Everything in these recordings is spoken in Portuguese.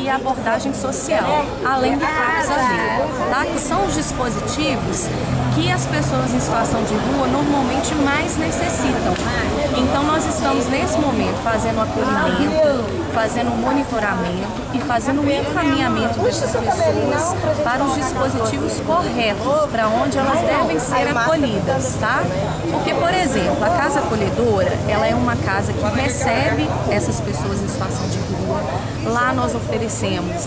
e abordagem social, além do CAPS tá? que são os dispositivos que as pessoas em situação de rua normalmente mais necessitam. Então nós estamos nesse momento fazendo acolhimento, fazendo monitoramento e fazendo o encaminhamento dessas pessoas para os dispositivos corretos, para onde elas devem ser acolhidas, tá? Porque, por exemplo, a casa acolhedora, ela é uma casa que recebe essas pessoas em situação de rua. Lá nós oferecemos,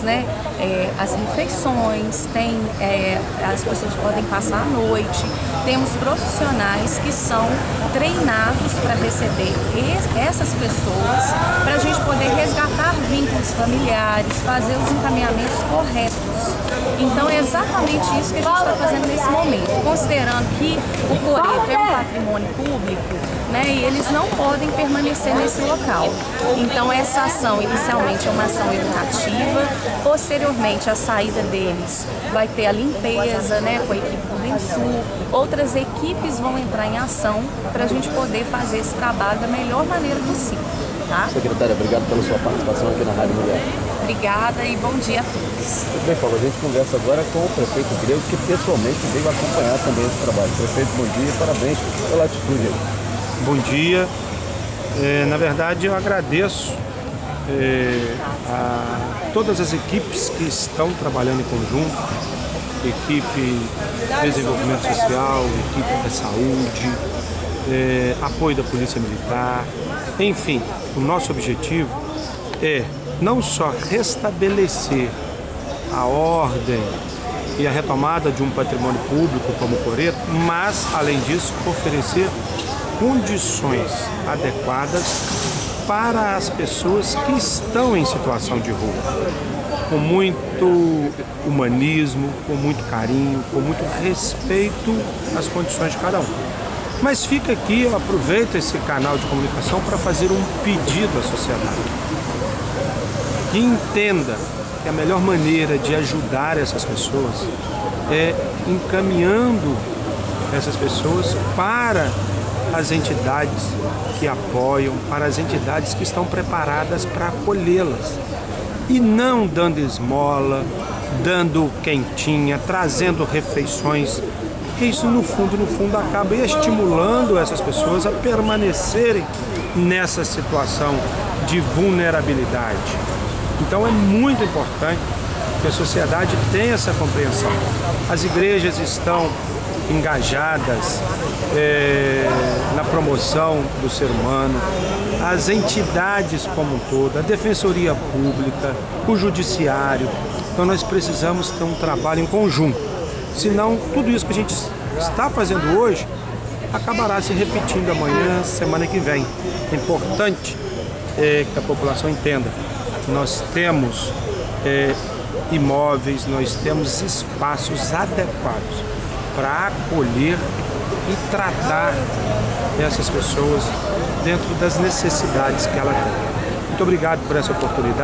né, é, as refeições, tem, é, as pessoas podem passar a noite, temos profissionais que são treinados para receber essas pessoas, para a gente poder resgatar vínculos familiares, fazer os encaminhamentos corretos. Então é exatamente isso que a gente está fazendo nesse momento, considerando que o Coreto é patrimônio público, né, e eles não podem permanecer nesse local. Então essa ação inicialmente é uma ação educativa, posteriormente a saída deles vai ter a limpeza, né, com a equipe do Bensul, outras equipes vão entrar em ação para a gente poder fazer esse trabalho da melhor maneira possível. Tá? Secretária, obrigado pela sua participação aqui na Rádio Mulher. Obrigada e bom dia a todos. Muito bem, Paulo, a gente conversa agora com o prefeito Grego, que pessoalmente veio acompanhar também esse trabalho. Prefeito, bom dia e parabéns pela atitude. Bom dia. É, na verdade, eu agradeço é, a todas as equipes que estão trabalhando em conjunto, equipe de desenvolvimento social, equipe da saúde, é, apoio da Polícia Militar, enfim, o nosso objetivo é não só restabelecer a ordem e a retomada de um patrimônio público como o Coreto, mas, além disso, oferecer condições adequadas para as pessoas que estão em situação de rua, com muito humanismo, com muito carinho, com muito respeito às condições de cada um. Mas fica aqui, aproveito esse canal de comunicação para fazer um pedido à sociedade. Que entenda que a melhor maneira de ajudar essas pessoas é encaminhando essas pessoas para as entidades que apoiam, para as entidades que estão preparadas para acolhê-las. E não dando esmola, dando quentinha, trazendo refeições porque isso no fundo, no fundo, acaba estimulando essas pessoas a permanecerem nessa situação de vulnerabilidade. Então é muito importante que a sociedade tenha essa compreensão. As igrejas estão engajadas é, na promoção do ser humano, as entidades como um todo, a defensoria pública, o judiciário. Então nós precisamos ter um trabalho em conjunto Senão, tudo isso que a gente está fazendo hoje acabará se repetindo amanhã, semana que vem. É importante é, que a população entenda. Nós temos é, imóveis, nós temos espaços adequados para acolher e tratar essas pessoas dentro das necessidades que ela tem. Muito obrigado por essa oportunidade.